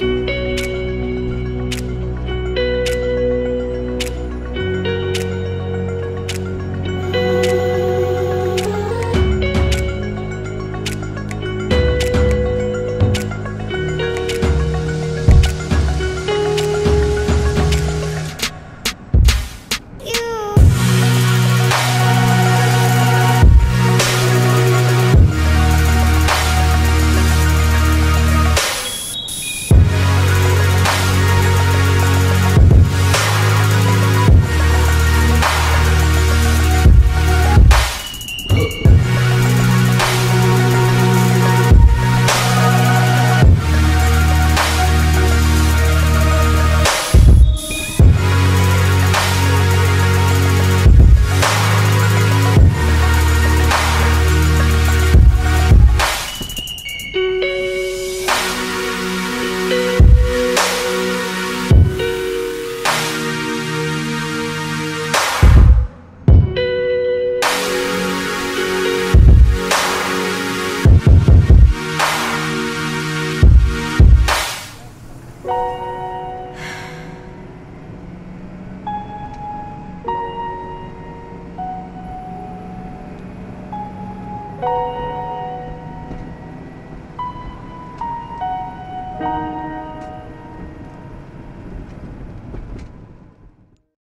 you